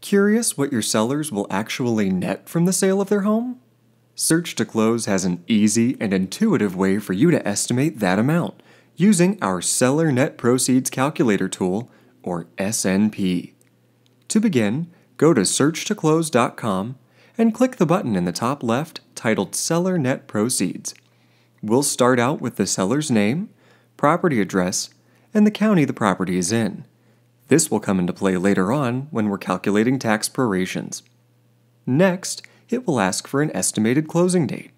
Curious what your sellers will actually net from the sale of their home? Search to Close has an easy and intuitive way for you to estimate that amount using our Seller Net Proceeds Calculator tool, or SNP. To begin, go to searchtoclose.com and click the button in the top left titled Seller Net Proceeds. We'll start out with the seller's name, property address, and the county the property is in. This will come into play later on when we're calculating tax prorations. Next, it will ask for an estimated closing date.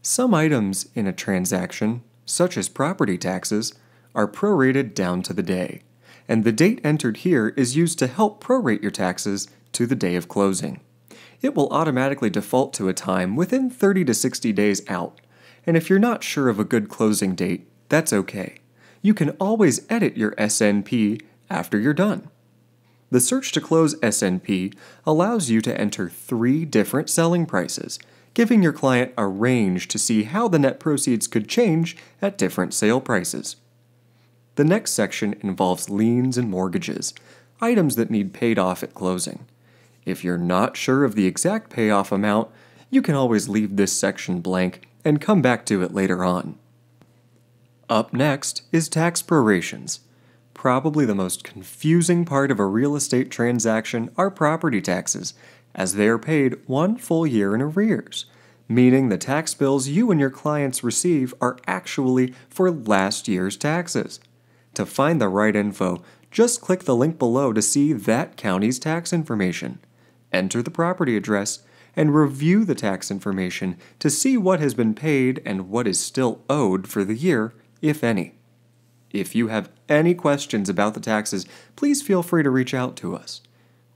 Some items in a transaction, such as property taxes, are prorated down to the day, and the date entered here is used to help prorate your taxes to the day of closing. It will automatically default to a time within 30 to 60 days out, and if you're not sure of a good closing date, that's okay. You can always edit your SNP after you're done. The Search to Close SNP allows you to enter three different selling prices, giving your client a range to see how the net proceeds could change at different sale prices. The next section involves liens and mortgages, items that need paid off at closing. If you're not sure of the exact payoff amount, you can always leave this section blank and come back to it later on. Up next is tax prorations probably the most confusing part of a real estate transaction are property taxes, as they are paid one full year in arrears, meaning the tax bills you and your clients receive are actually for last year's taxes. To find the right info, just click the link below to see that county's tax information. Enter the property address and review the tax information to see what has been paid and what is still owed for the year, if any. If you have any questions about the taxes, please feel free to reach out to us.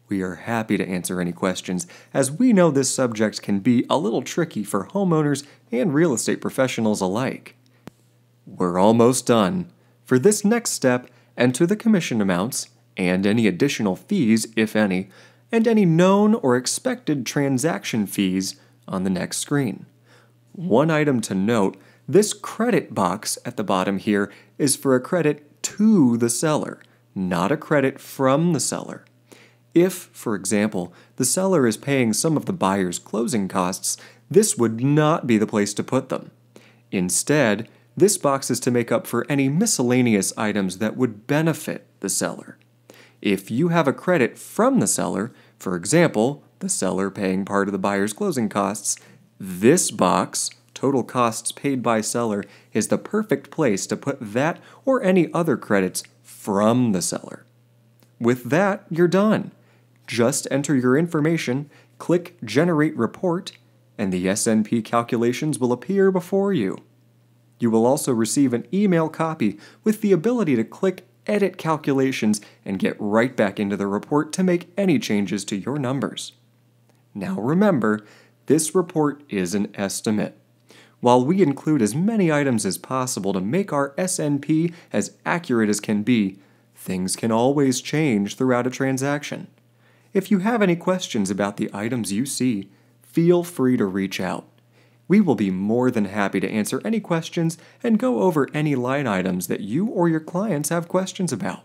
We are happy to answer any questions, as we know this subject can be a little tricky for homeowners and real estate professionals alike. We're almost done. For this next step, enter the commission amounts and any additional fees, if any, and any known or expected transaction fees on the next screen. One item to note this credit box at the bottom here is for a credit to the seller, not a credit from the seller. If, for example, the seller is paying some of the buyer's closing costs, this would not be the place to put them. Instead, this box is to make up for any miscellaneous items that would benefit the seller. If you have a credit from the seller, for example, the seller paying part of the buyer's closing costs, this box total costs paid by seller is the perfect place to put that or any other credits from the seller. With that, you're done. Just enter your information, click Generate Report, and the SNP calculations will appear before you. You will also receive an email copy with the ability to click Edit Calculations and get right back into the report to make any changes to your numbers. Now remember, this report is an estimate. While we include as many items as possible to make our SNP as accurate as can be, things can always change throughout a transaction. If you have any questions about the items you see, feel free to reach out. We will be more than happy to answer any questions and go over any line items that you or your clients have questions about.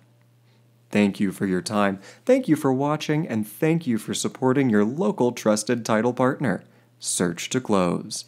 Thank you for your time, thank you for watching, and thank you for supporting your local trusted title partner. Search to Close.